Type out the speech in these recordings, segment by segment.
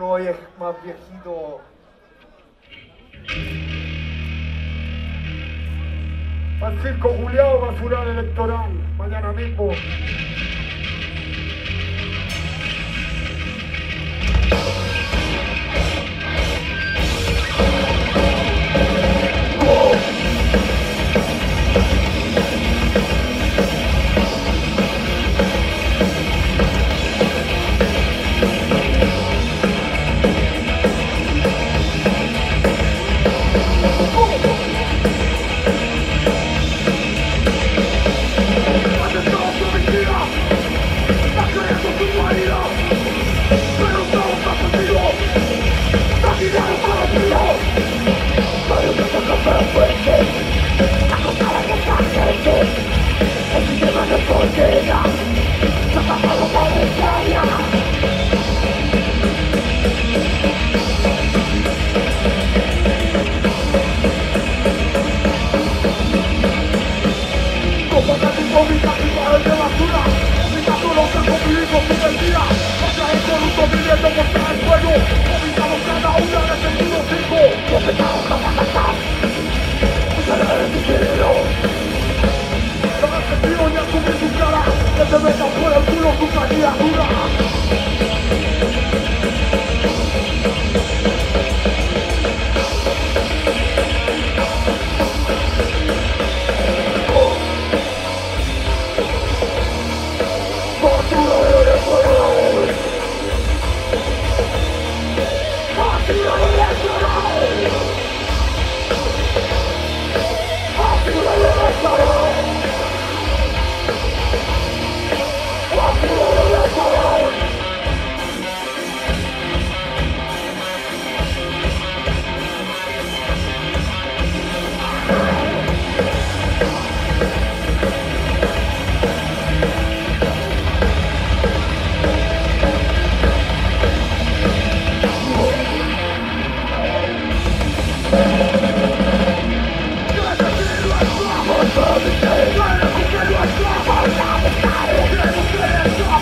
uno vie- más viejito. Francisco Juliado Basural Electoral, mañana mismo. Come on.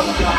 Oh,